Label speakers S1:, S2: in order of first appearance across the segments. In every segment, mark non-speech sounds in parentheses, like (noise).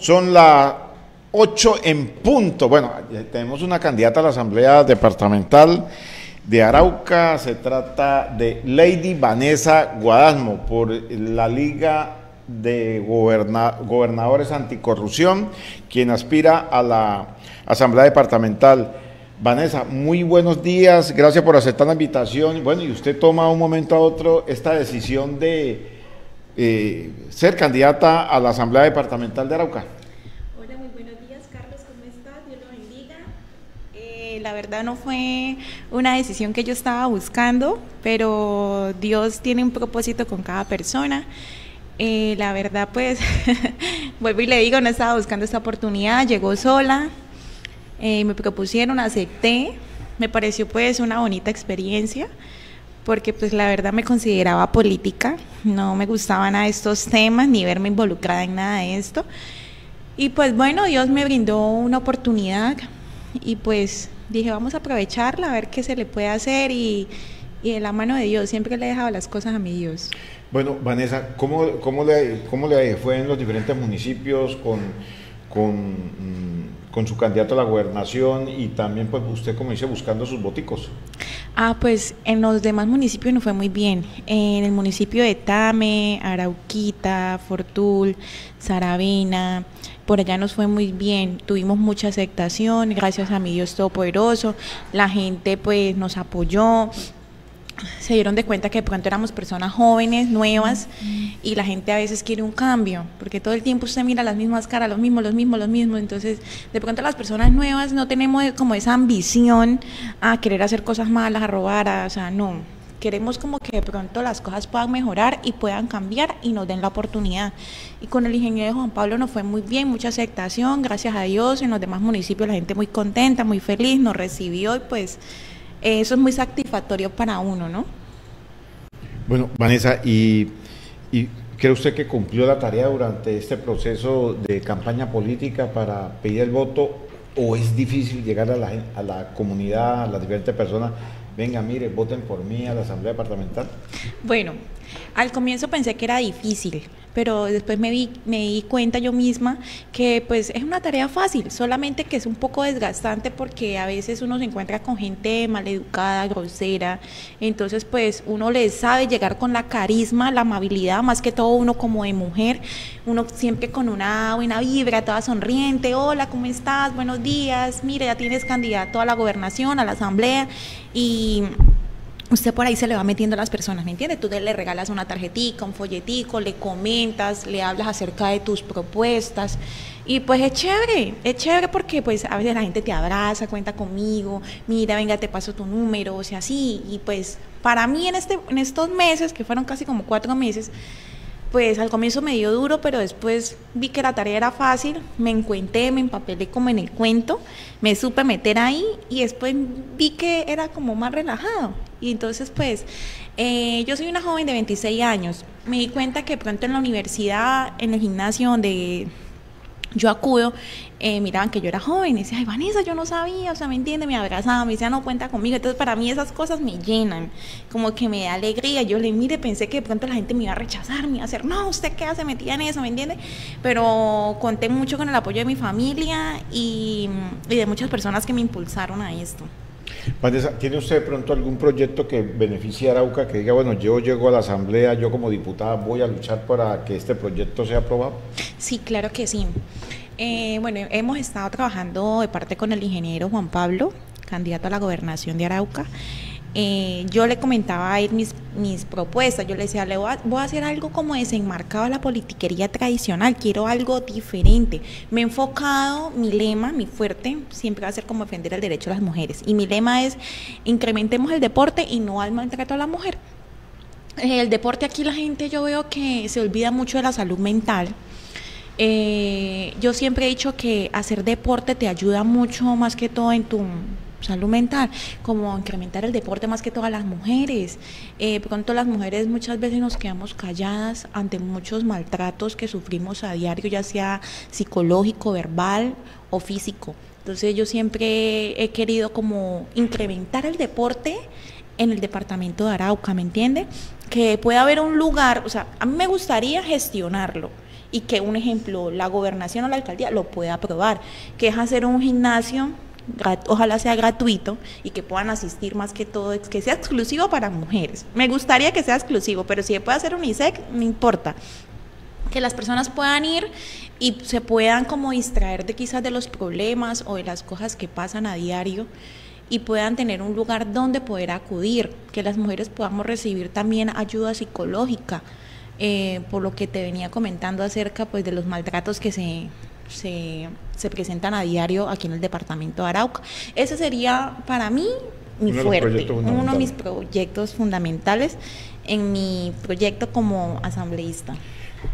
S1: son las 8 en punto. Bueno, tenemos una candidata a la Asamblea Departamental de Arauca. Se trata de Lady Vanessa Guadasmo por la Liga de Gobernadores Anticorrupción, quien aspira a la Asamblea Departamental. Vanessa, muy buenos días, gracias por aceptar la invitación. Bueno, y usted toma un momento a otro esta decisión de eh, ser candidata a la Asamblea Departamental de Arauca.
S2: Hola, muy buenos días, Carlos, ¿cómo estás? Dios lo bendiga. Eh, la verdad no fue una decisión que yo estaba buscando, pero Dios tiene un propósito con cada persona. Eh, la verdad, pues, (laughs) vuelvo y le digo, no estaba buscando esta oportunidad, llegó sola, me propusieron, acepté, me pareció pues una bonita experiencia porque pues la verdad me consideraba política, no me gustaban a estos temas ni verme involucrada en nada de esto. Y pues bueno, Dios me brindó una oportunidad y pues dije, vamos a aprovecharla, a ver qué se le puede hacer y, y de la mano de Dios, siempre le he dejado las cosas a mi Dios.
S1: Bueno, Vanessa, ¿cómo, cómo, le, cómo le fue en los diferentes municipios con, con mm, con su candidato a la gobernación y también, pues usted, como dice, buscando sus boticos.
S2: Ah, pues en los demás municipios nos fue muy bien. En el municipio de Tame, Arauquita, Fortul, Saravena, por allá nos fue muy bien. Tuvimos mucha aceptación, gracias a mi Dios Todopoderoso. La gente pues nos apoyó se dieron de cuenta que de pronto éramos personas jóvenes, nuevas, y la gente a veces quiere un cambio, porque todo el tiempo usted mira las mismas caras, los mismos, los mismos, los mismos, entonces de pronto las personas nuevas no tenemos como esa ambición a querer hacer cosas malas, a robar, a, o sea, no. Queremos como que de pronto las cosas puedan mejorar y puedan cambiar y nos den la oportunidad. Y con el ingeniero Juan Pablo nos fue muy bien, mucha aceptación, gracias a Dios. En los demás municipios la gente muy contenta, muy feliz, nos recibió y pues eso es muy satisfactorio para uno, ¿no?
S1: Bueno, Vanessa, ¿y, cree usted que cumplió la tarea durante este proceso de campaña política para pedir el voto o es difícil llegar a la, a la comunidad, a las diferentes personas? Venga, mire, voten por mí a la Asamblea Departamental.
S2: Bueno, al comienzo pensé que era difícil, pero después me, vi, me di cuenta yo misma que pues es una tarea fácil, solamente que es un poco desgastante porque a veces uno se encuentra con gente maleducada, grosera, entonces pues uno le sabe llegar con la carisma, la amabilidad, más que todo uno como de mujer, uno siempre con una buena vibra, toda sonriente, hola, ¿cómo estás? Buenos días, mire, ya tienes candidato a la gobernación, a la asamblea y usted por ahí se le va metiendo a las personas, ¿me entiende? Tú le regalas una tarjetita, un folletico, le comentas, le hablas acerca de tus propuestas y pues es chévere, es chévere porque pues a veces la gente te abraza, cuenta conmigo, mira, venga, te paso tu número, o sea, así y pues para mí en, este, en estos meses, que fueron casi como cuatro meses, pues al comienzo me dio duro, pero después vi que la tarea era fácil, me encuenté, me empapelé como en el cuento, me supe meter ahí y después vi que era como más relajado. Y entonces pues eh, yo soy una joven de 26 años, me di cuenta que pronto en la universidad, en el gimnasio donde yo acudo, eh, miraban que yo era joven, y decía, ay Vanessa, yo no sabía, o sea, me entiende, me abrazaba, me decía, no cuenta conmigo. Entonces, para mí esas cosas me llenan, como que me da alegría. Yo le mire, pensé que de pronto la gente me iba a rechazar, me iba a hacer, no, ¿usted qué hace metida en eso? ¿Me entiende? Pero conté mucho con el apoyo de mi familia y de muchas personas que me impulsaron a esto.
S1: Vanessa, ¿tiene usted de pronto algún proyecto que beneficie a Arauca, que diga, bueno, yo llego a la Asamblea, yo como diputada voy a luchar para que este proyecto sea aprobado?
S2: Sí, claro que sí. Eh, bueno, hemos estado trabajando de parte con el ingeniero Juan Pablo, candidato a la gobernación de Arauca. Eh, yo le comentaba a él mis, mis propuestas, yo le decía, le voy a, hacer algo como desenmarcado a la politiquería tradicional, quiero algo diferente. Me he enfocado, mi lema, mi fuerte, siempre va a ser como defender el derecho de las mujeres. Y mi lema es, incrementemos el deporte y no al maltrato a la mujer. El deporte aquí la gente yo veo que se olvida mucho de la salud mental. Eh, yo siempre he dicho que hacer deporte te ayuda mucho más que todo en tu salud mental, como incrementar el deporte más que todas las mujeres. Eh, pronto las mujeres muchas veces nos quedamos calladas ante muchos maltratos que sufrimos a diario, ya sea psicológico, verbal o físico. Entonces yo siempre he querido como incrementar el deporte en el departamento de Arauca, ¿me entiende? Que pueda haber un lugar, o sea, a mí me gustaría gestionarlo y que un ejemplo, la gobernación o la alcaldía lo pueda aprobar, que es hacer un gimnasio ojalá sea gratuito y que puedan asistir más que todo, que sea exclusivo para mujeres. Me gustaría que sea exclusivo, pero si puede hacer un ISEC, no importa. Que las personas puedan ir y se puedan como distraer de quizás de los problemas o de las cosas que pasan a diario y puedan tener un lugar donde poder acudir, que las mujeres podamos recibir también ayuda psicológica, eh, por lo que te venía comentando acerca pues de los maltratos que se se, se, presentan a diario aquí en el departamento de Arauca. Ese sería para mí mi fuerte, uno de mis proyectos fundamentales en mi proyecto como asambleísta.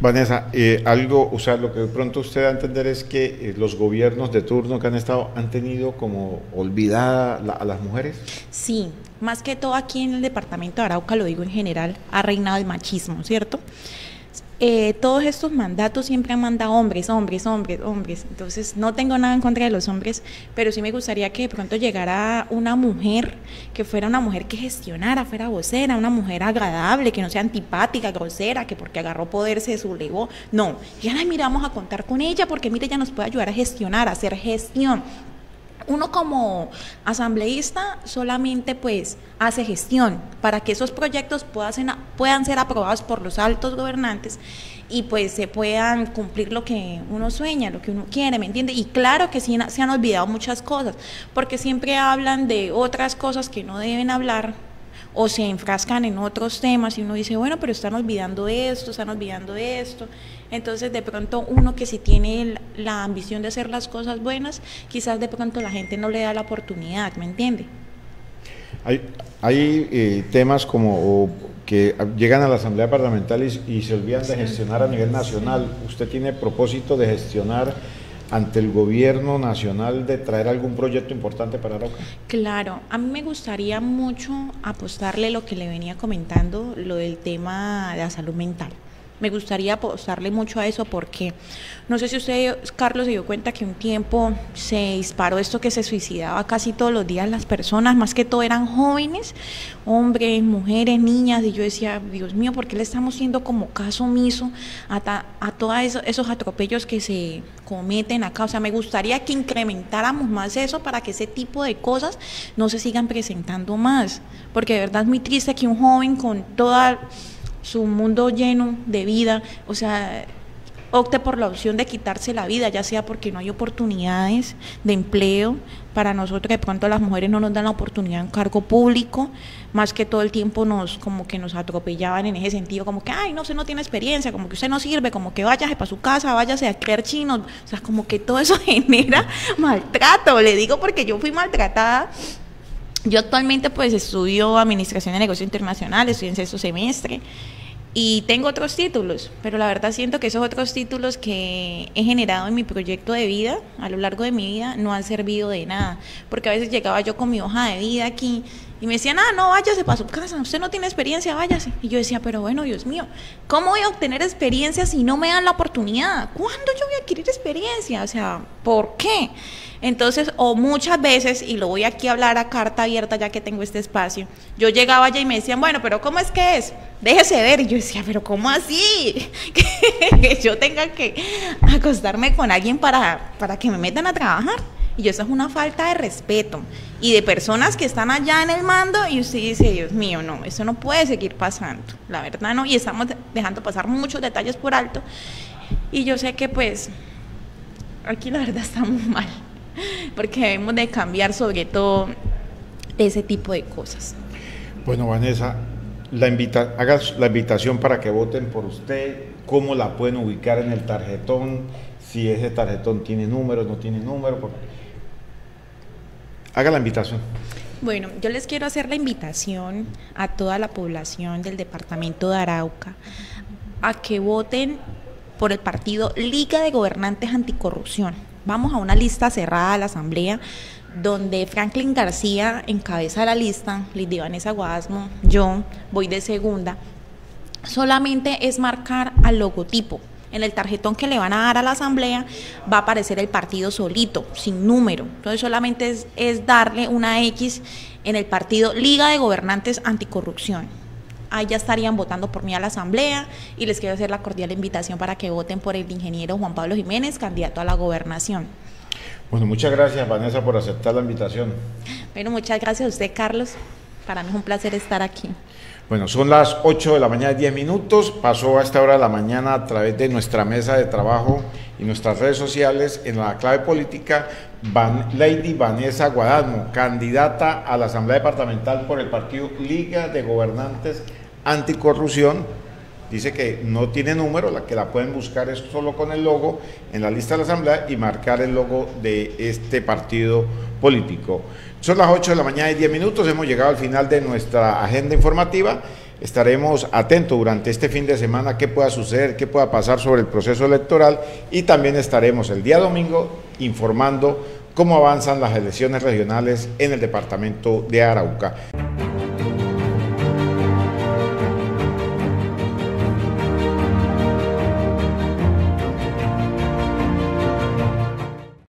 S1: Vanessa, eh, algo, o sea, lo que de pronto usted va a entender es que eh, los gobiernos de turno que han estado han tenido como olvidada a las mujeres.
S2: Sí, más que todo aquí en el departamento de Arauca, lo digo en general, ha reinado el machismo, ¿cierto? Eh, todos estos mandatos siempre han hombres, hombres, hombres, hombres. Entonces, no tengo nada en contra de los hombres, pero sí me gustaría que de pronto llegara una mujer, que fuera una mujer que gestionara, fuera vocera, una mujer agradable, que no sea antipática, grosera, que porque agarró poder se sublevó. No, ya la miramos a contar con ella porque, mire, ella nos puede ayudar a gestionar, a hacer gestión uno como asambleísta solamente pues hace gestión para que esos proyectos puedan, puedan ser aprobados por los altos gobernantes y pues se puedan cumplir lo que uno sueña, lo que uno quiere, ¿me entiende? Y claro que sí se han olvidado muchas cosas, porque siempre hablan de otras cosas que no deben hablar o se enfrascan en otros temas y uno dice, bueno, pero están olvidando esto, están olvidando esto. Entonces, de pronto, uno que si tiene la ambición de hacer las cosas buenas, quizás de pronto la gente no le da la oportunidad, ¿me entiende?
S1: Hay, hay eh, temas como que llegan a la Asamblea Parlamental y, se olvidan de gestionar a nivel nacional. ¿Usted tiene propósito de gestionar ante el gobierno nacional de traer algún proyecto importante para Arauca?
S2: Claro, a mí me gustaría mucho apostarle lo que le venía comentando, lo del tema de la salud mental. Me gustaría apostarle mucho a eso porque no sé si usted, Carlos, se dio cuenta que un tiempo se disparó esto que se suicidaba casi todos los días las personas, más que todo eran jóvenes, hombres, mujeres, niñas, y yo decía, Dios mío, ¿por qué le estamos siendo como caso omiso a, a todos esos atropellos que se cometen acá? O sea, me gustaría que incrementáramos más eso para que ese tipo de cosas no se sigan presentando más, porque de verdad es muy triste que un joven con toda su mundo lleno de vida, o sea, opte por la opción de quitarse la vida, ya sea porque no hay oportunidades de empleo, para nosotros de pronto las mujeres no nos dan la oportunidad en cargo público, más que todo el tiempo nos como que nos atropellaban en ese sentido, como que, ay, no, usted no tiene experiencia, como que usted no sirve, como que váyase para su casa, váyase a creer chinos, o sea, como que todo eso (laughs) genera maltrato, le digo porque yo fui maltratada. Yo actualmente pues estudio Administración de Negocios Internacionales, estoy en sexto semestre y tengo otros títulos, pero la verdad siento que esos otros títulos que he generado en mi proyecto de vida, a lo largo de mi vida, no han servido de nada, porque a veces llegaba yo con mi hoja de vida aquí y me decían, ah, no, váyase para su casa, usted no tiene experiencia, váyase. Y yo decía, pero bueno, Dios mío, ¿cómo voy a obtener experiencia si no me dan la oportunidad? ¿Cuándo yo voy a adquirir experiencia? O sea, ¿por qué? Entonces, o muchas veces, y lo voy aquí a hablar a carta abierta ya que tengo este espacio, yo llegaba allá y me decían, bueno, pero ¿cómo es que es? Déjese ver. Y yo decía, pero ¿cómo así? (laughs) que yo tenga que acostarme con alguien para, para que me metan a trabajar. Y eso es una falta de respeto. Y de personas que están allá en el mando y usted dice, Dios mío, no, eso no puede seguir pasando. La verdad no. Y estamos dejando pasar muchos detalles por alto. Y yo sé que pues aquí la verdad estamos (laughs) mal porque debemos de cambiar sobre todo ese tipo de cosas.
S1: Bueno, Vanessa, la invita haga la invitación para que voten por usted, cómo la pueden ubicar en el tarjetón, si ese tarjetón tiene número, no tiene número. Haga la invitación.
S2: Bueno, yo les quiero hacer la invitación a toda la población del departamento de Arauca a que voten por el partido Liga de Gobernantes Anticorrupción vamos a una lista cerrada a la Asamblea donde Franklin García encabeza la lista, Lidia Vanessa Guasmo, yo voy de segunda, solamente es marcar al logotipo. En el tarjetón que le van a dar a la asamblea va a aparecer el partido solito, sin número. Entonces solamente es, es darle una X en el partido Liga de Gobernantes Anticorrupción ahí ya estarían votando por mí a la asamblea y les quiero hacer la cordial invitación para que voten por el ingeniero Juan Pablo Jiménez, candidato a la gobernación.
S1: Bueno, muchas gracias Vanessa por aceptar la invitación.
S2: Bueno, muchas gracias a usted Carlos, para mí es un placer estar aquí.
S1: Bueno, son las 8 de la mañana, 10 minutos. Pasó a esta hora de la mañana a través de nuestra mesa de trabajo y nuestras redes sociales en la clave política Lady Vanessa Guadalmo, candidata a la Asamblea Departamental por el partido Liga de Gobernantes Anticorrupción. Dice que no tiene número, la que la pueden buscar es solo con el logo en la lista de la Asamblea y marcar el logo de este partido político. Son las 8 de la mañana y 10 minutos, hemos llegado al final de nuestra agenda informativa. Estaremos atentos durante este fin de semana qué pueda suceder, qué pueda pasar sobre el proceso electoral y también estaremos el día domingo informando cómo avanzan las elecciones regionales en el departamento de Arauca.